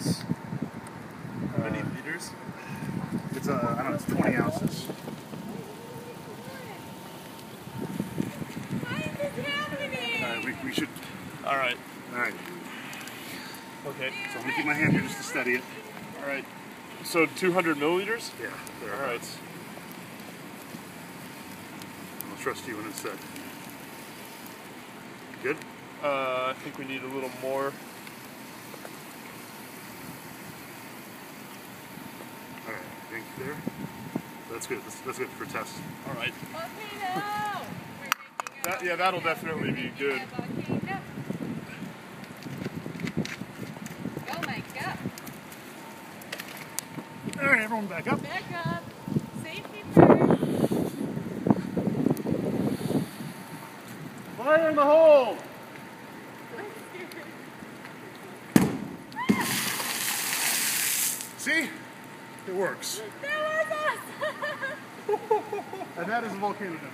is. How many liters? It's uh, I don't know, it's 20 ounces. Why is this happening? All right, we, we should. All right. All right. Okay. So I'm gonna keep my hand here just to steady it. All right. So 200 milliliters. Yeah. There. All right. I'll trust you when it's set. Good. Uh, I think we need a little more. All right. I think there. That's good. That's, that's good for test. All right. Volcano! We're making a That, yeah, that'll definitely be good. volcano. Oh my god. All right, everyone, back up. Back up. Safety first. Fire in the hole. See? It works. And that is a volcano.